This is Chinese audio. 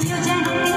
有家。